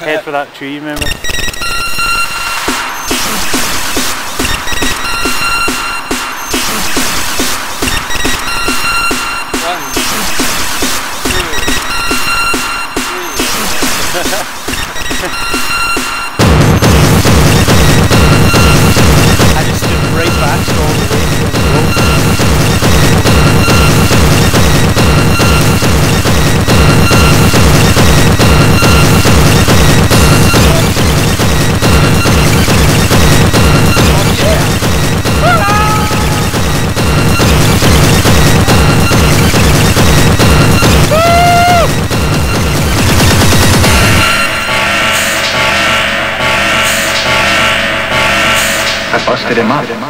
head for that tree, remember? Baştere mare.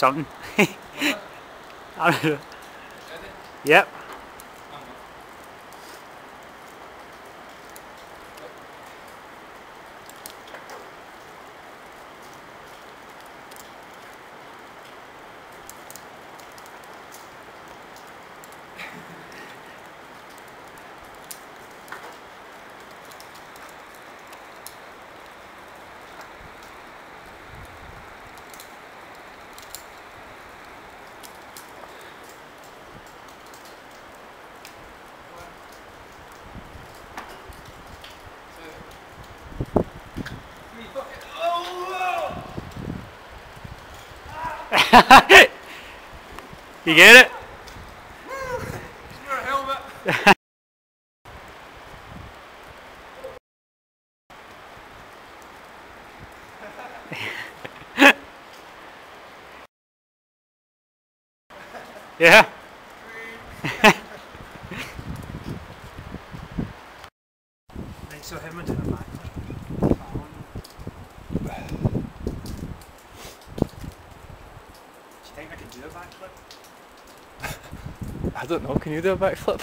Something. Yep. you get it? yeah. so him into the back. Do you think I can do a backflip? I don't know, can you do a backflip?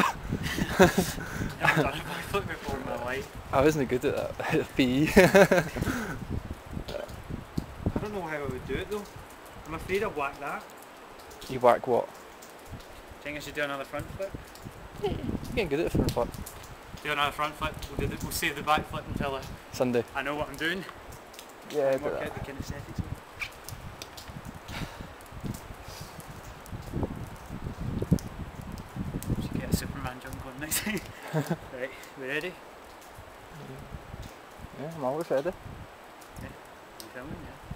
I've never done a backflip before in my life. I wasn't good at that at PE. I don't know how I would do it though. I'm afraid I'll whack that. you whack what? you Think I should do another front flip? You're getting good at front flip. Do another front flip. We'll, do the, we'll save the back flip until I, Sunday. I know what I'm doing. Yeah, and work out the kinesthetics. of it. Should get a Jump next time. right, we ready? Yeah, I'm always ready. Yeah, You filming? Yeah.